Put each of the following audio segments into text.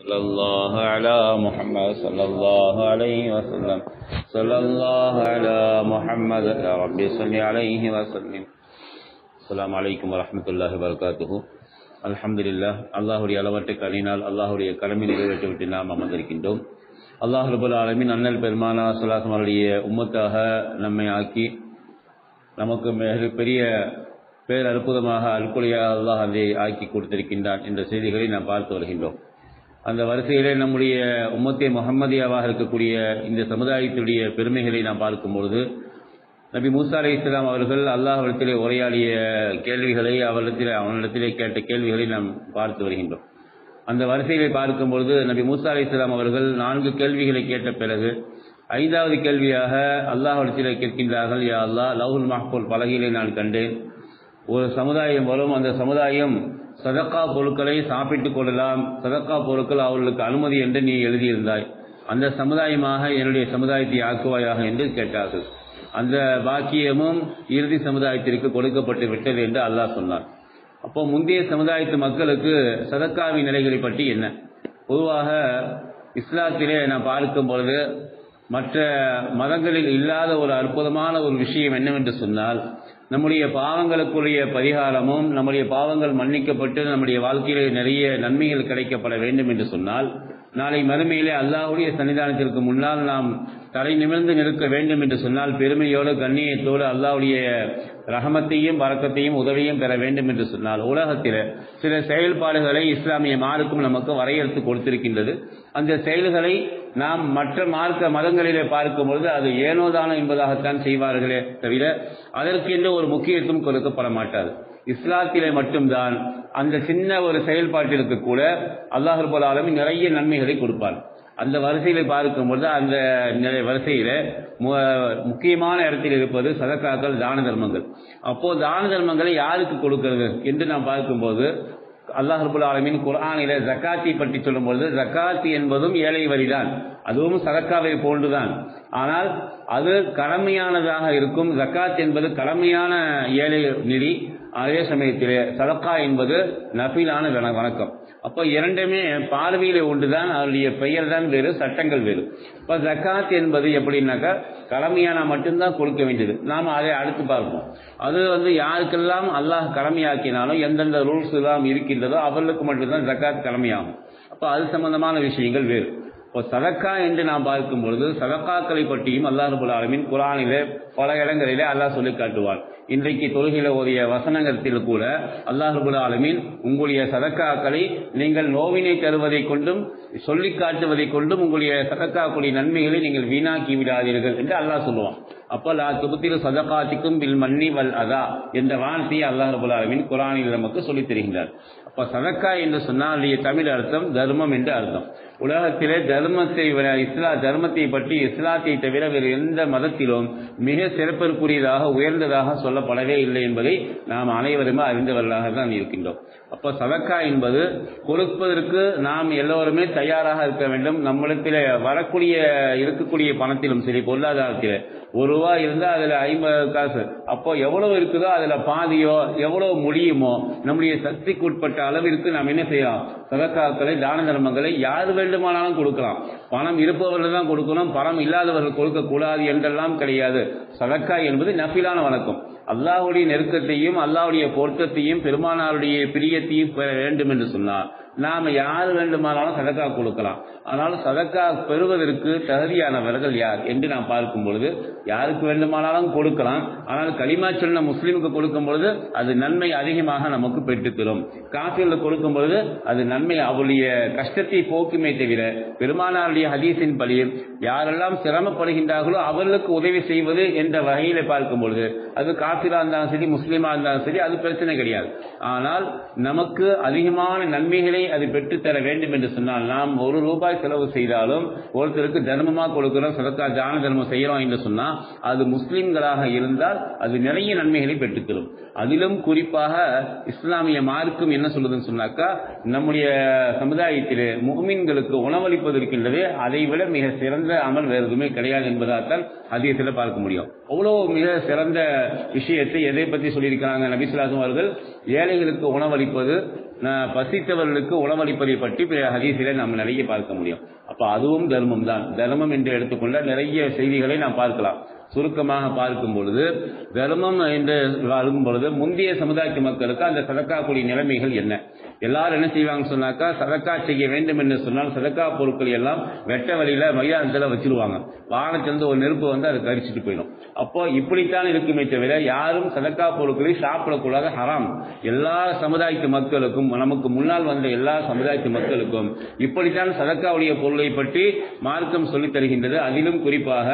صلى الله على محمد صلى الله عليه وسلم صلى الله على محمد يا رب صل عليه وسلم السلام عليكم ورحمة الله وبركاته அல்ஹம்துலில்லாஹ் அல்லாஹுடைய அளவற்ற கலினால் அல்லாஹுடைய கடமை நிறைவேற்றி விட்டு நாம் அமர்ந்திருக்கின்றோம் அல்லாஹ் ரபுல் ஆலமின் அண்ணல் பெருமானா சலாசம் அவருடைய உம்மத்தாக நம்மை ஆக்கி நமக்கு மிக பெரிய பேர் அற்புதமாக அல்குலியாக அல்லாஹ் அதை ஆக்கி கொடுத்திருக்கின்றான் என்ற செய்திகளை நாம் பார்த்து வருகின்றோம் அந்த வரிசையிலே நம்முடைய உம்மத்தே முகம்மதியாவாக இருக்கக்கூடிய இந்த சமுதாயத்துடைய பெருமைகளை நாம் பார்க்கும்பொழுது நபி மூசா அலி இஸ்லாம் அவர்கள் அல்லாஹிடத்திலே உரையாடிய கேள்விகளை அவரிடத்திலே அவனிடத்திலே கேட்ட கேள்விகளை நாம் பார்த்து வருகின்றோம். அந்த வரிசையிலே பார்க்கும்பொழுது நபி மூசா அலி இஸ்லாம் அவர்கள் நான்கு கேள்விகளை கேட்ட பிறகு ஐந்தாவது கேள்வியாக அல்லாஹிடத்திலே கேட்கின்றார்கள் யா அல்லாஹ் லவுல் மஹ்பூல் பலகையிலே நான் கண்டேன். ஒரு சமுதாயம் வரும் அந்த சமுதாயம் சதக்கா பொருட்களை சாப்பிட்டுக் கொள்ளலாம். சதக்கா பொருட்கள் அவர்களுக்கு அனுமதி என்று நீ எழுதியிருந்தாய். அந்த சமுதாயமாக என்னுடைய சமுதாயத்தை ஆக்குவாயாக என்று கேட்டார்கள். அந்த பாக்கியமும் இறுதி சமுதாயத்திற்கு கொடுக்கப்பட்டு விட்டது என்று அல்லாஹ் சொன்னார் அப்போ முந்தைய சமுதாயத்து மக்களுக்கு சதக்காவின் நிலைகளை பற்றி என்ன? பொதுவாக இஸ்லாத்திலே நான் பார்க்கும் பொழுது மற்ற மதங்களில் இல்லாத ஒரு அற்புதமான ஒரு விஷயம் என்னவென்று சொன்னால் நம்முடைய பாவங்களுக்குரிய பரிகாரமும் நம்முடைய பாவங்கள் மன்னிக்கப்பட்டு நம்முடைய வாழ்க்கையிலே நிறைய நன்மைகள் கிடைக்கப்பட வேண்டும் என்று சொன்னால் நாளை மறுமையிலே அல்லாஹுடைய சன்னிதானத்திற்கு முன்னால் நாம் தலை நிமிர்ந்து நிற்க வேண்டும் என்று சொன்னால் பெருமையோடு கண்ணியத்தோடு அல்லாஹுடைய ரகமத்தையும் வரக்கத்தையும் உதவியும் பெற வேண்டும் என்று சொன்னால் உலகத்தில் சில செயல்பாடுகளை இஸ்லாமிய மார்க்கும் நமக்கு வரையறுத்து கொடுத்திருக்கின்றது. அந்த செயல்களை நாம் மற்ற மார்க்க மதங்களிலே பார்க்கும்பொழுது அது ஏனோதானோ என்பதாகத்தான் செய்வார்களே தவிர அதற்கென்று ஒரு முக்கியத்துவம் கொடுக்கப்பட மாட்டாது. இஸ்லாத்திலே மட்டும்தான் அந்த சின்ன ஒரு செயல்பாட்டிற்கு கூட அல்லாஹ் ஆலமி நிறைய நன்மைகளை கொடுப்பார் அந்த வரிசையில பார்க்கும்பொழுது அந்த வரிசையில முக்கியமான இடத்தில் இருப்பது சதக்காக்கள் தான தர்மங்கள். அப்போ தான தர்மங்களை யாருக்கு கொடுக்கிறது என்று நாம் பார்க்கும்போது அல்லாஹர்புல் ஆலமின் குரானில ஜக்காத்தி பற்றி சொல்லும்பொழுது ஜக்காத்தி என்பதும் ஏழை வரிதான். அதுவும் சதக்காவை போன்றுதான். ஆனால் அது கடமையானதாக இருக்கும். ஜக்காத் என்பது கடமையான ஏழை நிதி. அதே சமயத்திலே சதக்கா என்பது நபிலான வணக்கம். அப்போ இரண்டுமே பார்வையில ஒன்றுதான் அதனுடைய பெயர் தான் வேறு சட்டங்கள் வேறு. இப்போ ஜக்காத் என்பது எப்படின்னாக்கா கடமையான மட்டும்தான் கொடுக்க வேண்டியது. நாம் அதை அடுத்து பார்ப்போம். அது வந்து யாருக்கெல்லாம் அல்லாஹ் கடமையாக்கினாலும் எந்தெந்த ரூல்ஸ் எல்லாம் இருக்கின்றதோ அவர்களுக்கு மட்டும்தான் ஜக்காத் கடமையாகும். அப்போ அது சம்பந்தமான விஷயங்கள் வேறு. சதக்கா என்று நாம் பார்க்கும் பொழுது சதக்காக்களை பற்றியும் அல்லாஹ் ரபுல் ஆலமின் குரானிலே பல இடங்களிலே அல்லாஹ் சொல்லி காட்டுவார் இன்றைக்கு தொழுகையில ஓதிய வசனங்கத்தில் கூட அல்லாஹ் ரபுல் ஆலமின் உங்களுடைய சதக்காக்களை நீங்கள் நோவினை தருவதை கொண்டும் சொல்லி காட்டுவதை கொண்டும் உங்களுடைய சதக்காக்குடைய நன்மைகளை நீங்கள் வீணாக்கி விடாதீர்கள் என்று அல்லாஹ் சொல்லுவான். அப்போ லா துபத்தில் சதகாத்திக்கும் பில் மன்னி வல் அதா என்ற வார்த்தையை அல்லாஹ் ரபுல் ஆலமின் குரானில் நமக்கு சொல்லித் தருகின்றார். அப்போ சதக்கா என்று சொன்னால் தமிழ் அர்த்தம் தர்மம் என்று அர்த்தம். உலகத்திலே தர்மத்தை இஸ்லா தர்மத்தை பற்றி இஸ்லாத்தை தவிர வேறு எந்த மதத்திலும் மிக சிறப்பிற்குரியதாக உயர்ந்ததாக சொல்லப்படவே இல்லை என்பதை நாம் அனைவருமே அறிந்தவர்களாக தான் இருக்கின்றோம். அப்போ சதக்கா என்பது கொடுப்பதற்கு நாம் எல்லோருமே தயாராக இருக்க வேண்டும். நம்மிடத்தில் வரக்கூடிய இருக்கக்கூடிய பணத்திலும் சரி பொருளாதாரத்தில் ஒரு ரூபா இருந்தால் அதில் ஐம்பது காசு. அப்போ எவ்வளோ இருக்குதோ அதில் பாதியோ எவ்வளோ முடியுமோ நம்முடைய சக்திக்குட்பட்ட அளவிற்கு நாம் என்ன செய்யலாம்? சதக்காக்களை தான தர்மங்களை யார் வேண்டுமானாலும் கொடுக்கலாம். பணம் இருப்பவர்கள் தான் கொடுக்கணும் பணம் இல்லாதவர்கள் கொடுக்கக்கூடாது என்றெல்லாம் கிடையாது. சதக்கா என்பது நப்பிலான வணக்கம். அல்லாஹுடைய நெருக்கத்தையும் அல்லாவுடைய பொருத்தத்தையும் பெருமானாருடைய பிரியத்தையும் பெற வேண்டும் என்று சொன்னார். நாம் யார் வேண்டுமானாலும் சதக்கா கொடுக்கலாம். ஆனால் சதக்கா பெறுவதற்கு தகுதியானவர்கள் யார் என்று நாம் பார்க்கும் பொழுது யாருக்கு வேண்டுமானாலும் கொடுக்கலாம். ஆனால் களிமா சொன்ன முஸ்லீமுக்கு கொடுக்கும் பொழுது அது நன்மை அதிகமாக நமக்கு பெற்றுத்தரும். காஃபியில் கொடுக்கும் பொழுது அது நன்மை அவருடைய கஷ்டத்தை போக்குமே தவிர பெருமானாருடைய ஹதீஸின் படி யாரெல்லாம் சிரமப்படுகின்றார்களோ அவர்களுக்கு உதவி செய்வது என்ற வகையில பார்க்கும் பொழுது அது காஃபிலா இருந்தாலும் சரி முஸ்லீமா இருந்தாலும் சரி அது பிரச்சனை கிடையாது. ஆனால் நமக்கு அதிகமான நன்மைகளை அது பெற்றுத்தர வேண்டும் என்று சொன்னால் நாம் ஒரு ரூபாய் செலவு செய்தாலும் ஒருத்தருக்கு தர்மமாக கொடுக்கிறோம் சதக்கா தான தர்மம் செய்யறோம் என்று சொன்னால் அது முஸ்லீம்களாக இருந்தால் அது நிறைய நன்மைகளை பெற்றுத்தரும் அதிலும் குறிப்பாக இஸ்லாமிய மார்க்கும் என்ன சொல்லுதுன்னு சொன்னாக்கா நம்முடைய சமுதாயத்தில் முகமீன்களுக்கு உணவளிப்பது அதை விட மிக சிறந்த அமல் வேறு எதுவுமே கிடையாது என்பதால்தான் அதிகத்தில் பார்க்க முடியும். அவ்வளோ மிக சிறந்த விஷயத்தை எதை பற்றி சொல்லியிருக்கிறாங்க? நபிசுலாசம் அவர்கள் ஏழைகளுக்கு உணவளிப்பது பசித்தவர்களுக்கு உணவளிப்பதை பற்றி பிற ஹதீஸிலே நாம் நிறைய பார்க்க முடியும். அப்ப அதுவும் தர்மம் தான். தர்மம் என்று எடுத்துக்கொண்ட நிறைய செய்திகளை நாம் பார்க்கலாம். சுருக்கமாக பார்க்கும் பொழுது தர்மம் என்று பார்க்கும் பொழுது முந்தைய சமுதாயத்து மக்களுக்கு அந்த சதக்காக்குடைய நிலைமைகள் என்ன? எல்லாரும் என்ன செய்வாங்க சொன்னாக்கா சதக்கா செய்ய வேண்டும் என்று சொன்னால் சதக்கா பொருட்கள் எல்லாம் வெட்ட வழியில மைதானத்துல வச்சிருவாங்க. வானத்திலிருந்து ஒரு நெருப்பு வந்து அதை கரிச்சிட்டு போயிடும். அப்போ இப்படித்தான் இருக்குமே தவிர யாரும் சதக்கா பொருட்களை சாப்பிடக்கூடாது ஹராம். எல்லா சமுதாயத்து மக்களுக்கும் நமக்கு முன்னால் வந்த எல்லா சமுதாயத்து மக்களுக்கும் இப்படித்தான் சதக்காவுடைய பொருளை பற்றி மார்க்கம் சொல்லித் தருகின்றது. அதிலும் குறிப்பாக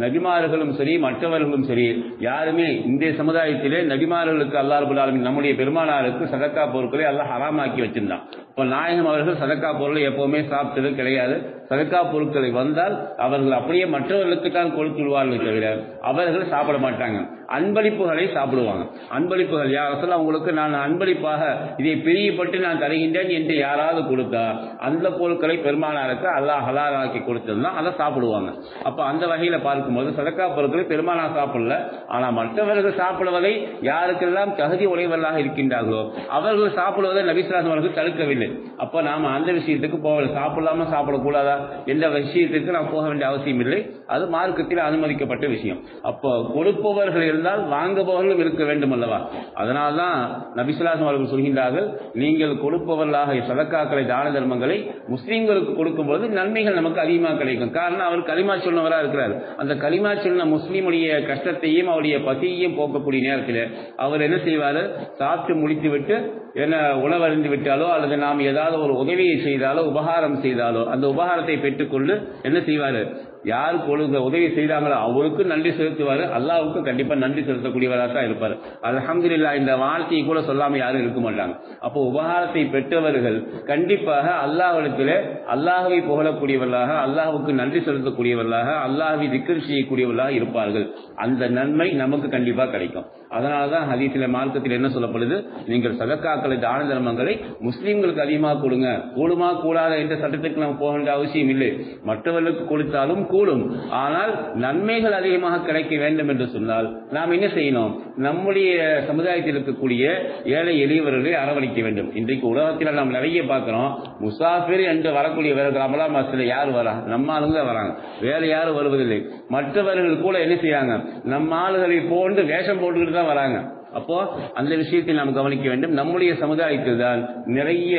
நபிமார்களும் சரி மற்றவர்களும் சரி யாருமே இந்த சமுதாயத்திலே நபிமார்களுக்கு அல்லாஹ் நம்முடைய பெருமானாருக்கு சதக்கா பொருட்களை அல்லாஹ் ஹராமாக்கி வச்சிருந்தான். இப்போ நாயகம் அவர்கள் சதக்கா பொருளை எப்பவுமே சாப்பிட்டது கிடையாது. சதக்கா பொருட்களை வந்தால் அவர்கள் அப்படியே மற்றவர்களுக்கு தான் கொடுத்துடுவார்கள் தவிர அவர்கள் சாப்பிட மாட்டாங்க. அன்பளிப்புகளை சாப்பிடுவாங்க. அன்பளிப்புகள் யார்? அவங்களுக்கு நான் அன்பளிப்பாக இதை பிரியப்பட்டு நான் தருகின்றேன் என்று யாராவது கொடுத்தா அந்த பொருட்களை பெருமானாருக்கு அல்லாஹ் ஹலாலாக்கி கொடுத்ததுனா அதை சாப்பிடுவாங்க. அப்போ அந்த வகையில் பார்க்கும்போது சதக்கா பொருட்களை பெருமானார் சாப்பிடல. ஆனால் மற்றவர்கள் சாப்பிடுவதை யாருக்கெல்லாம் தகுதி உடையவர்களாக இருக்கின்றார்களோ அவர்கள் சாப்பிடுவதை நபிசுலாசம் அவர்கள் தடுக்கவில்லை. அப்ப நாம அந்த விஷயத்துக்கு போகல. சாப்பிடாம சாப்பிடக்கூடாதா எந்த விஷயத்துக்கு நாம் போக வேண்டிய அவசியம் இல்லை. அது மார்க்கத்தில் அனுமதிக்கப்பட்ட விஷயம். அப்போ கொடுப்பவர்கள் இருந்தால் வாங்குபவர்களும் இருக்க வேண்டும் அல்லவா? அதனால்தான் நபிசுலாசம் அவர்கள் சொல்கின்றார்கள் நீங்கள் கொடுப்பவர்களாக சதக்காக்களை தான தர்மங்களை முஸ்லீம்களுக்கு கொடுக்கும்போது நன்மைகள் நமக்கு அதிகமாக கிடைக்கும். காரணம் அவர் களிமா சொன்னவராக இருக்கிறார். அந்த களிமா சொன்ன முஸ்லீமுடைய கஷ்டத்தையும் அவருடைய பசியையும் போக்கக்கூடிய நேரத்தில் அவர் என்ன செய்வார்? சாப்பிட்டு முடித்து விட்டு என்ன உணவறிந்து விட்டாலோ அல்லது நாம் ஏதாவது ஒரு உதவியை செய்தாலோ உபகாரம் செய்தாலோ அந்த உபகாரத்தை பெற்றுக்கொண்டு என்ன செய்வார்? யார் கொடுக்க உதவி செய்தாங்களோ அவருக்கும் நன்றி செலுத்துவார். அல்லாவுக்கும் கண்டிப்பா நன்றி செலுத்தக்கூடியவராக தான் இருப்பார். அல்ஹம்துலில்லா இந்த வார்த்தையை கூட சொல்லாம யாரும் இருக்க மாட்டாங்க. அப்போ உபகாரத்தை பெற்றவர்கள் கண்டிப்பாக அல்லாஹிடத்தில் அல்லாஹவை புகழக்கூடியவர்களாக அல்லாஹுக்கு நன்றி செலுத்தக்கூடியவர்களாக அல்லாஹவை திக்கர் செய்யக்கூடியவர்களாக இருப்பார்கள். அந்த நன்மை நமக்கு கண்டிப்பா கிடைக்கும். அதனாலதான் ஹதீசில மார்க்கத்தில் என்ன சொல்லப்படுது? நீங்கள் சதக்காக்களை தான தர்மங்களை முஸ்லீம்களுக்கு அதிகமாக கொடுங்க. கூடுமா கூடாத என்ற சட்டத்துக்கு நம்ம போக வேண்டிய அவசியம் இல்லை. மற்றவர்களுக்கு கொடுத்தாலும் கூடும். ஆனால் நன்மைகள் அதிகமாக கிடைக்க வேண்டும் என்று சொன்னால் நாம் என்ன செய்யணும்? நம்முடைய சமுதாயத்தில் இருக்கக்கூடிய ஏழை எளியவர்களை அரவணைக்க வேண்டும். இன்றைக்கு உலகத்தில் நாம் நிறைய பார்க்கிறோம். முசாஃபிர் என்று வரக்கூடியவர்கள் அமலா மாசத்தில் யார் வரா? நம்ம ஆளுங்க வராங்க. வேற யாரும் வருவதில்லை. மற்றவர்கள் கூட என்ன செய்றாங்க? நம்ம ஆளுகளை போன்று வேஷம் போட்டுக்கிட்டு தான் வராங்க. அப்போ அந்த விஷயத்தை நாம் கவனிக்க வேண்டும். நம்முடைய சமுதாயத்தில் தான் நிறைய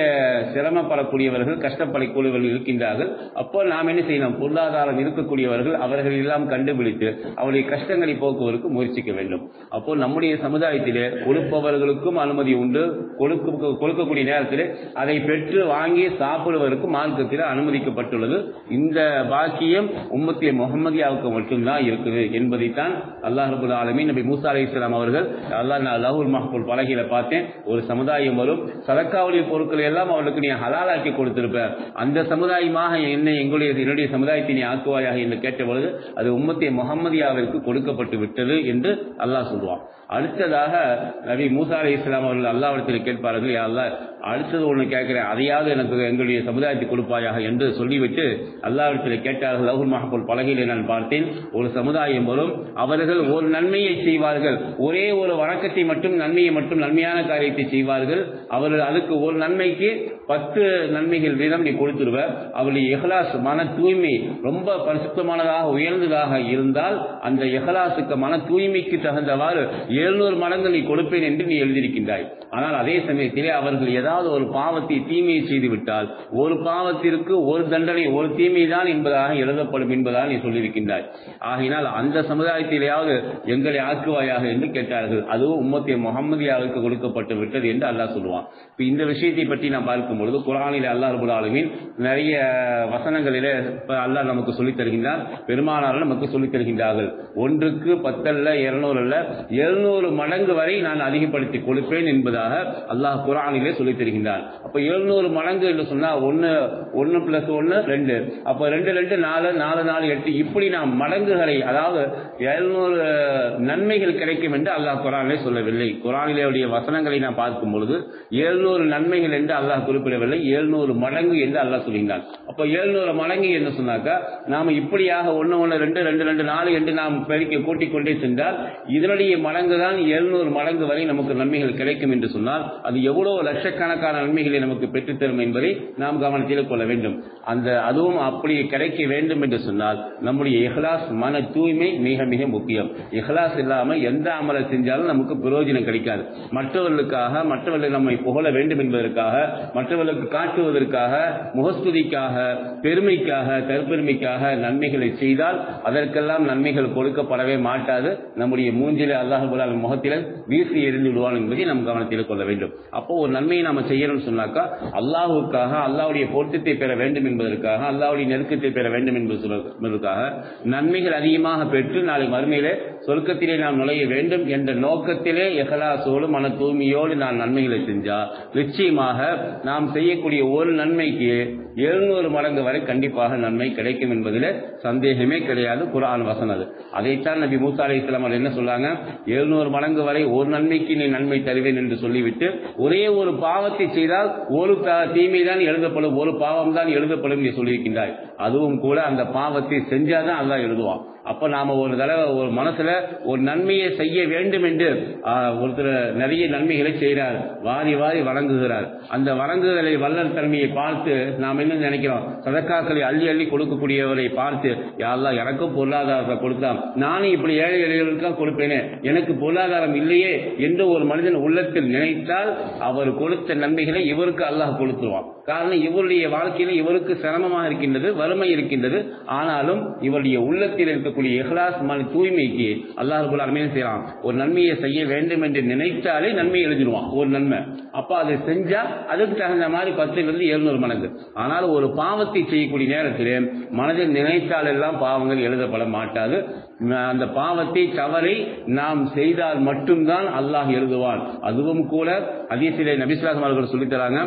சிரமப்படக்கூடியவர்கள் கஷ்டப்படக்கூடியவர்கள் இருக்கின்றார்கள். அப்போ நாம் என்ன செய்யணும் பொருளாதாரம் இருக்கக்கூடியவர்கள் அவர்கள் எல்லாம் கண்டுபிடித்து அவருடைய கஷ்டங்களை போக்குவதற்கு முயற்சிக்க வேண்டும். அப்போ நம்முடைய சமுதாயத்திலே கொடுப்பவர்களுக்கும் அனுமதி உண்டு. கொடுக்க கொடுக்கக்கூடிய நேரத்தில் அதை பெற்று வாங்கி சாப்பிடுவதற்கும் மார்க்கத்தில் அனுமதிக்கப்பட்டுள்ளது. இந்த பாக்கியம் உம்மத்திய முகமதியாவுக்கு மட்டும்தான் இருக்குது என்பதைத்தான் அல்லாஹ் ரபுல் ஆலமீன் நபி மூசா அலி இஸ்லாம் அவர்கள் அல்லாஹ் நான் லவுல் மஹபுல் பலகையில பார்த்தேன். ஒரு சமுதாயம் வரும். சதக்காவுடைய பொருட்களை எல்லாம் அவர்களுக்கு நீ ஹலாலாக்கி கொடுத்திருப்ப. அந்த சமுதாயமாக என்னை எங்களுடைய என்னுடைய சமுதாயத்தை நீ ஆக்குவாயாக என்று கேட்டபொழுது அது உம்மத்திய முகமதியாவிற்கு கொடுக்கப்பட்டு விட்டது என்று அல்லாஹ் சொல்லுவான். அடுத்ததாக நபி மூசா அலி இஸ்லாம் அவர்கள் அல்லாவிடத்தில் கேட்பார்கள் அல்லா அடுத்தது ஒன்று கேட்கிறேன். அதையாவது எனக்கு எங்களுடைய சமுதாயத்தை கொடுப்பாயாக என்று சொல்லிவிட்டு அல்லாவிடத்தில் கேட்டார்கள் லவுல் மஹபுல் பலகையிலே நான் பார்த்தேன். ஒரு சமுதாயம் வரும். அவர்கள் ஒரு நன்மையை செய்வார்கள். ஒரே ஒரு வணக்க வணக்கத்தை மட்டும் நன்மையை மட்டும் நன்மையான காரியத்தை செய்வார்கள். அவர்கள் அதுக்கு ஒரு நன்மைக்கு பத்து நன்மைகள் வீதம் நீ கொடுத்துருவ. அவருடைய எஹ்லாஸ் மன தூய்மை ரொம்ப பரிசுத்தமானதாக உயர்ந்ததாக இருந்தால் அந்த எஹ்லாஸுக்கு மன தூய்மைக்கு தகுந்தவாறு எழுநூறு மடங்கு நீ கொடுப்பேன் என்று நீ எழுதியிருக்கின்றாய். ஆனால் அதே சமயத்திலே அவர்கள் ஏதாவது ஒரு பாவத்தை தீமையை செய்துவிட்டால் ஒரு பாவத்திற்கு ஒரு தண்டனை ஒரு தீமை தான் என்பதாக எழுதப்படும் என்பதாக நீ சொல்லியிருக்கின்றாய். ஆகினால் அந்த சமுதாயத்திலேயாவது எங்களை ஆக்குவாயாக என்று கேட்டார்கள். அதுவும் உம்மத்தை முகமதியாவுக்கு கொடுக்கப்பட்டு விட்டது என்று அல்லாஹ் சொல்லுவான். இப்போ இந்த விஷயத்தை பற்றி நாம் பார்க்கும் பொழுது குரானில் அல்லாஹ் ரபுல் ஆலமீன் நிறைய வசனங்களிலே அல்லாஹ் நமக்கு சொல்லித் தருகின்றார். பெருமானார் நமக்கு சொல்லித் தருகின்றார்கள். ஒன்றுக்கு பத்தல்ல இருநூறு அல்ல எழுநூறு மடங்கு வரை நான் அதிகப்படுத்தி கொடுப்பேன் என்பதாக அல்லாஹ் குரானிலே சொல்லித் தருகின்றார். அப்போ எழுநூறு மடங்கு என்று சொன்னால் ஒன்று ஒன்று பிளஸ் ஒன்று ரெண்டு. அப்போ ரெண்டு ரெண்டு நாலு நாலு நாலு எட்டு. இப்படி நாம் மடங்குகளை அதாவது எழுநூறு நன்மைகள் கிடைக்கும் என்று அல்லாஹ் குரானிலே சொல்லவில்லை. குரானிலே உடைய வசனங்களை நாம் பார்க்கும் பொழுது எழுநூறு நன்மைகள் என்று அல்லாஹ் குறிப்பிடவில்லை எழுநூறு மடங்கு என்று அல்லாஹ் சொல்கின்றான். அப்ப எழுநூறு மடங்கு என்று சொன்னாக்கா நாம இப்படியாக ஒன்னு ஒன்னு ரெண்டு ரெண்டு ரெண்டு நாலு என்று நாம் பெருக்கி கூட்டிக் கொண்டே சென்றால் இதனுடைய மடங்கு தான் எழுநூறு மடங்கு வரை நமக்கு நன்மைகள் கிடைக்கும் என்று சொன்னால் அது எவ்வளவு லட்சக்கணக்கான நன்மைகளை நமக்கு பெற்றுத்தரும் என்பதை நாம் கவனத்தில் கொள்ள வேண்டும். அந்த அதுவும் அப்படி கிடைக்க வேண்டும் என்று சொன்னால் நம்முடைய இஹ்லாஸ் மன தூய்மை மிக மிக முக்கியம். இஹ்லாஸ் இல்லாமல் எந்த அமலை செஞ்சாலும் நமக்கு பிரயோஜனம் கிடைக்காது. மற்றவர்களுக்காக மற்றவர்களை நம்மை புகழ வேண்டும் என்பதற்காக மற்றவர்களுக்கு காட்டுவதற்காக முகஸ்துதிக்காக பெருமைக்காக தற்பெருமைக்காக நன்மைகளை செய்தால் அதற்கெல்லாம் நன்மைகள் கொடுக்கப்படவே மாட்டாது. நம்முடைய மூஞ்சில அல்லாஹுலால் முகத்தில வீசி எரிந்து விடுவான் என்பதை நாம் கவனத்தில் கொள்ள வேண்டும். அப்போ ஒரு நன்மையை நாம செய்யணும்னு சொன்னாக்கா அல்லாஹுக்காக அல்லாவுடைய பொருத்தத்தை பெற வேண்டும் என்பதற்காக அல்லாவுடைய நெருக்கத்தை பெற வேண்டும் என்பதற்காக நன்மைகள் அதிகமாக பெற்று நாளை மறுமையிலே சொர்க்கத்திலே நாம் நுழைய வேண்டும் என்ற நோக்கத்தை நோக்கத்திலே எகலாசோடு மன தூய்மையோடு நான் நன்மைகளை செஞ்சா நிச்சயமாக நாம் செய்யக்கூடிய ஒரு நன்மைக்கு எழுநூறு மடங்கு வரை கண்டிப்பாக நன்மை கிடைக்கும் என்பதில் சந்தேகமே கிடையாது. குரான் வசனம் அது. அதைத்தான் நபி மூசா அலி இஸ்லாம் என்ன சொல்லாங்க எழுநூறு மடங்கு வரை ஒரு நன்மைக்கு நீ நன்மை தருவேன் என்று சொல்லிவிட்டு ஒரே ஒரு பாவத்தை செய்தால் ஒரு தீமை தான் எழுதப்படும் ஒரு பாவம் தான் எழுதப்படும் என்று சொல்லியிருக்கின்றாய். அதுவும் கூட அந்த பாவத்தை செஞ்சாதான் அதான் எழுதுவான். அப்ப நாம ஒரு தடவை ஒரு மனசுல ஒரு நன்மையை செய்ய வேண்டும் என்று ஒருத்தர் நிறைய நன்மைகளை செய்கிறார் வாரி வாரி வழங்குகிறார் அந்த வழங்குதலை வல்லல் தன்மையை பார்த்து நாம் என்ன நினைக்கிறோம்? சதக்காக்களை அள்ளி அள்ளி கொடுக்கக்கூடியவரை பார்த்து யாரெல்லாம் எனக்கும் பொருளாதாரத்தை கொடுத்தா நானும் இப்படி ஏழை எளியவர்களுக்கு கொடுப்பேனே. எனக்கு பொருளாதாரம் இல்லையே என்று ஒரு மனிதன் உள்ளத்தில் நினைத்தால் அவர் கொடுத்த நன்மைகளை இவருக்கு அல்லாஹ் கொடுத்துருவான். காரணம் இவருடைய வாழ்க்கையில இவருக்கு சிரமமாக இருக்கின்றது வறுமை இருக்கின்றது. ஆனாலும் இவருடைய உள்ளத்தில் இருக்கக்கூடிய இஹ்லாஸ் மன தூய்மைக்கு அல்லாஹ் ரபுல்லாலுமே செய்யலாம் ஒரு நன்மையை செய்ய வேண்டும் என்று நினைத்தாலே நன்மை எழுதிடுவான். ஒரு நன்மை. அப்ப அதை செஞ்சா அதுக்கு தகுந்த மாதிரி பத்திலிருந்து எழுநூறு மடங்கு. ஆனால் ஒரு பாவத்தை செய்யக்கூடிய நேரத்தில் மனதில் நினைத்தால் எல்லாம் பாவங்கள் எழுதப்பட மாட்டாது. அந்த பாவத்தை தவறை நாம் செய்தால் மட்டும்தான் அல்லாஹ் எழுதுவான். அதுவும் கூட அதிசிலே நபிஸ்லாசம் அவர்கள் சொல்லித்தராங்க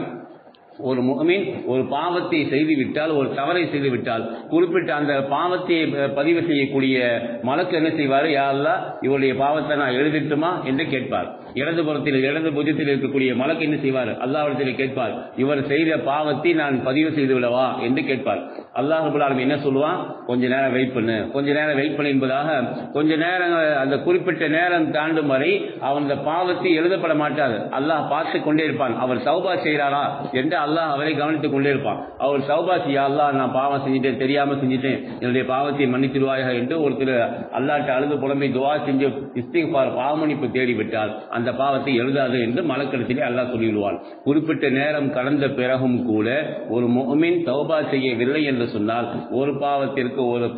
ஒரு முகமின் ஒரு பாவத்தை செய்துவிட்டால் ஒரு தவறை செய்துவிட்டால் குறிப்பிட்ட அந்த பாவத்தை பதிவு செய்யக்கூடிய மலக்கு என்ன செய்வார்? யாரெல்லாம் இவருடைய பாவத்தை நான் எழுதிட்டுமா என்று கேட்பார். இடது புறத்தில் இடது புஜத்தில் இருக்கக்கூடிய மலக்கு என்ன செய்வார்? அல்லாவிடத்தில் கேட்பார். இவர் செய்த பாவத்தை நான் பதிவு செய்து விடவா என்று கேட்பார். அல்லாஹ் என்ன சொல்லுவான்? கொஞ்ச நேரம் வெயிட் பண்ணு. கொஞ்ச நேரம் வெயிட் பண்ணு என்பதாக கொஞ்ச நேரம் அந்த குறிப்பிட்ட நேரம் தாண்டும் வரை அவன் அந்த பாவத்தை எழுதப்பட மாட்டாது. அல்லாஹ் பார்த்து கொண்டே இருப்பான். அவர் சௌபா செய்கிறாரா? என்று அல்லாஹ் அவரை கவனித்துக் கொண்டே இருப்பான். அவர் சௌபாசி அல்லா நான் பாவம் செஞ்சுட்டேன் தெரியாம செஞ்சுட்டேன். என்னுடைய பாவத்தை மன்னித்திருவாயாக என்று ஒருத்தர் அல்லாட்ட அழுது புலம்பை துவா செஞ்சு இஸ்திகார் பாவமணிப்பு தேடிவிட்டால் அந்த பாவத்தை எழுதாது என்று மலக்கடத்திலே அல்லாஹ் சொல்லிவிடுவார் குறிப்பிட்ட நேரம் கடந்த பிறகும் கூட ஒரு முகமின் சௌபா செய்யவில்லை என்று சொன்னால் ஒரு பாவத்திற்கு ஒரு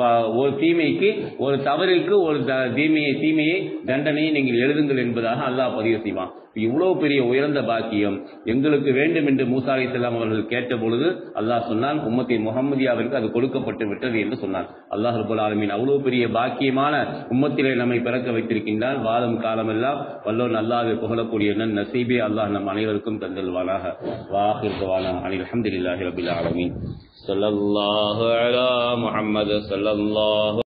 ஒரு தீமைக்கு ஒரு தவறிற்கு ஒரு தீமையை தீமையை தண்டனையை நீங்கள் எழுதுங்கள் என்பதாக அல்லாஹ் பதிவு செய்வான். இவ்வளவு பெரிய உயர்ந்த பாக்கியம் எங்களுக்கு வேண்டும் என்று மூசா அலி இஸ்லாம் அவர்கள் கேட்ட பொழுது அல்லாஹ் சொன்னான் உம்மத்தை முகமதியாவிற்கு அது கொடுக்கப்பட்டு விட்டது என்று சொன்னான் அல்லாஹ் ரபுல் ஆலமின் அவ்வளவு பெரிய பாக்கியமான உம்மத்திலே நம்மை பிறக்க வைத்திருக்கின்றான் வாதம் காலமெல்லாம் வல்லோன் அல்லாஹை புகழக்கூடிய நன் நசீபே அல்லாஹ் நம் அனைவருக்கும் தந்தல்வானாக வாஹிர்வானா அனில் அஹமதுல்லாஹி ரபில் ஆலமீன் صلى الله على محمد صلى الله